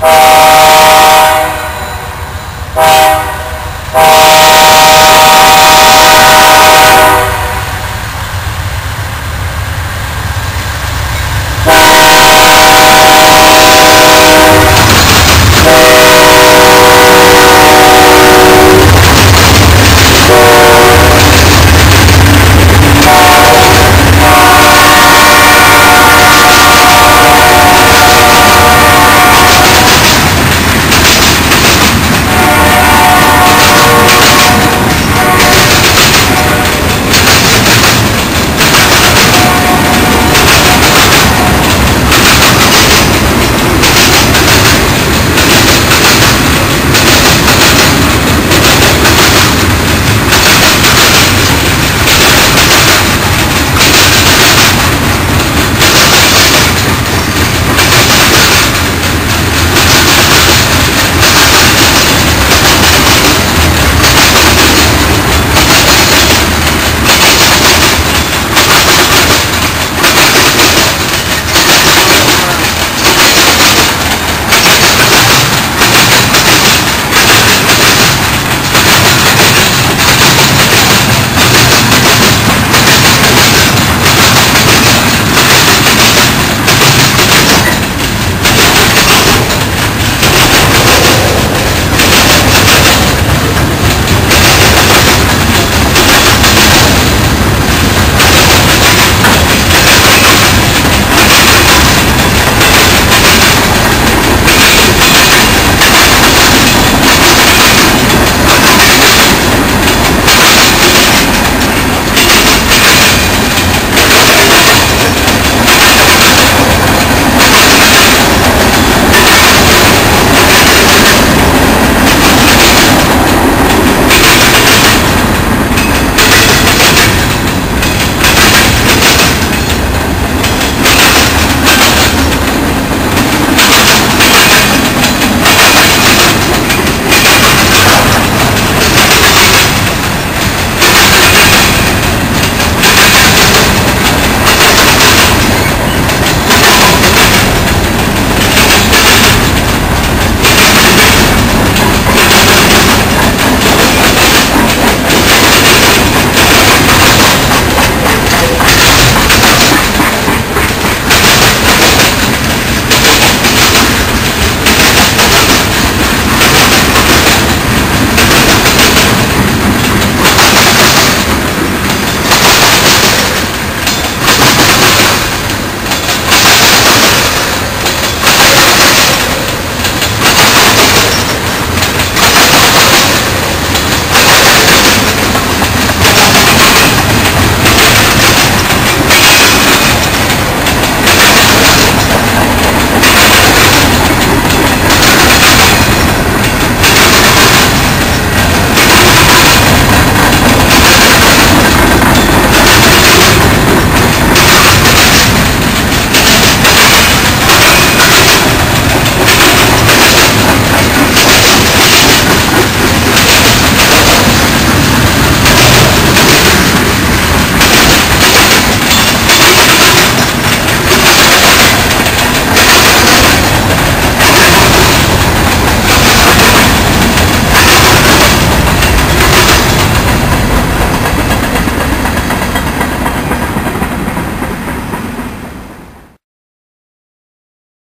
Uh,